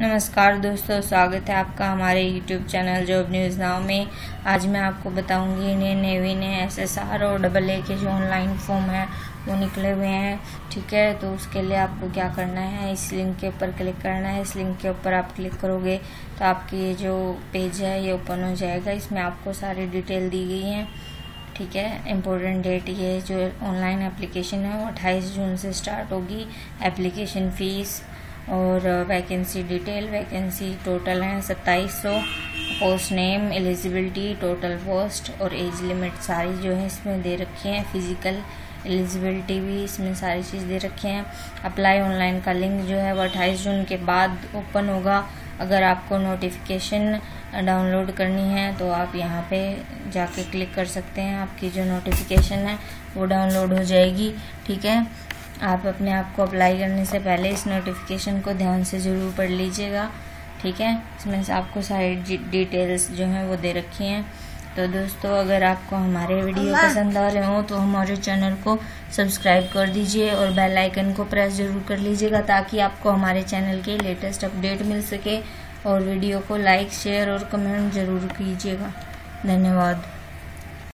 नमस्कार दोस्तों, स्वागत है आपका हमारे YouTube channel job news now में। आज मैं आपको बताऊँगी इंडियन नेवी ने एस एस आर और डबल ए के जो ऑनलाइन फॉर्म है, वो निकले हुए हैं, ठीक है? तो उसके लिए आपको क्या करना है, इस लिंक के ऊपर क्लिक करना है। इस लिंक के ऊपर आप क्लिक करोगे तो आपकी ये जो पेज है, ये ओपन हो जाएगा। इसमें आपको सारी डिटेल दी गई है, ठीक है? इम्पोर्टेंट डेट ये जो ऑनलाइन एप्लीकेशन है, वो अट्ठाईस जून से स्टार्ट होगी। एप्लीकेशन फ़ीस और वैकेंसी डिटेल वैकेंसी टोटल है सत्ताईस सौ। Post name eligibility total post और एज लिमिट सारी जो है इसमें दे रखी हैं। फ़िज़िकल एलिजिबिलिटी भी इसमें सारी चीज़ दे रखी हैं। अप्लाई ऑनलाइन का लिंक जो है वो अट्ठाईस जून के बाद ओपन होगा। अगर आपको नोटिफिकेशन डाउनलोड करनी है तो आप यहाँ पे जाके क्लिक कर सकते हैं। आपकी जो नोटिफिकेशन है वो डाउनलोड हो जाएगी। ठीक है? आप अपने आप को अप्लाई करने से पहले इस नोटिफिकेशन को ध्यान से ज़रूर पढ़ लीजिएगा ठीक है? इसमें आपको सारी डिटेल्स जो हैं वो दे रखी हैं। तो दोस्तों अगर आपको हमारे वीडियो पसंद आ रहे हो तो हमारे चैनल को सब्सक्राइब कर दीजिए और बेल आइकन को प्रेस ज़रूर कर लीजिएगा ताकि आपको हमारे चैनल के लेटेस्ट अपडेट मिल सके। और वीडियो को लाइक शेयर और कमेंट ज़रूर कीजिएगा। धन्यवाद।